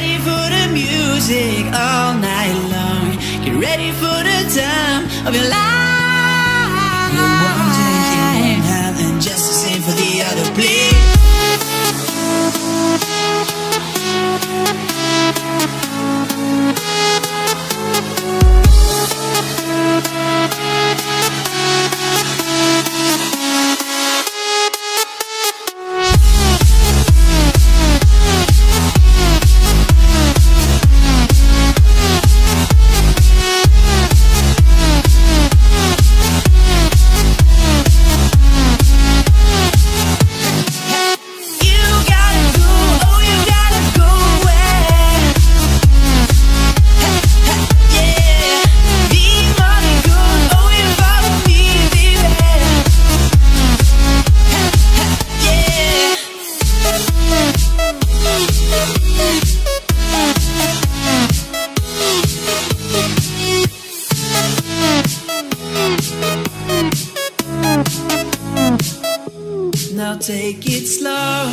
ready for the music all night long. Get ready for the time of your life. Now take it slow,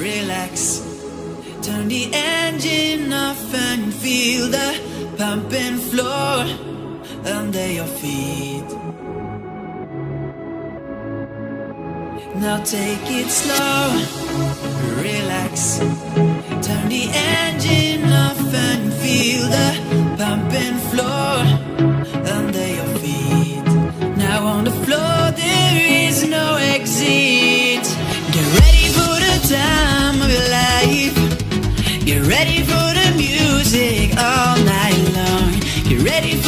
relax. Turn the engine off and feel the pumping floor under your feet. Now take it slow, relax. Turn the engine off and feel the pumping floor under your feet. Now on the floor there is ready for the music all night long. Get ready